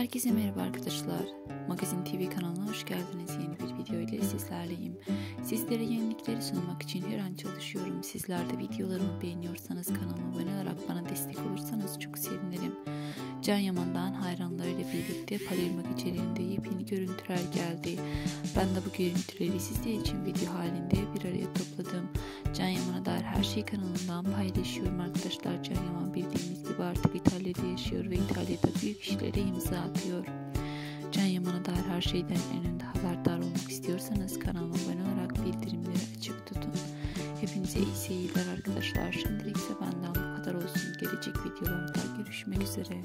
Herkese merhaba arkadaşlar. Magazin TV kanalına hoş geldiniz. Yeni bir video ile sizlerleyim. Sizlere yenilikleri sunmak için her an çalışıyorum. Sizler de videolarımı beğeniyorsanız kanalıma abone olarak bana destek olursanız çok sevinirim. Can Yaman'dan hayranlarıyla birlikte Palirmak içeriğinde yepyeni görüntüler geldi. Ben de bu görüntüleri sizler için video halinde bir araya topladım. Can Yaman'a dair her şeyi kanalımdan paylaşıyorum arkadaşlar. Can Yaman bildiğimiz gibi artık İtalya'da yaşıyor ve İtalya'da büyük işlere imza atıyor. Can Yaman'a dair her şeyden en önde haberdar olmak istiyorsanız kanalıma abone olarak bildirimleri açık tutun. Hepinize iyi seyirler arkadaşlar. Şimdilik ise benden bu kadar olsun. Gelecek videolarda görüşmek üzere.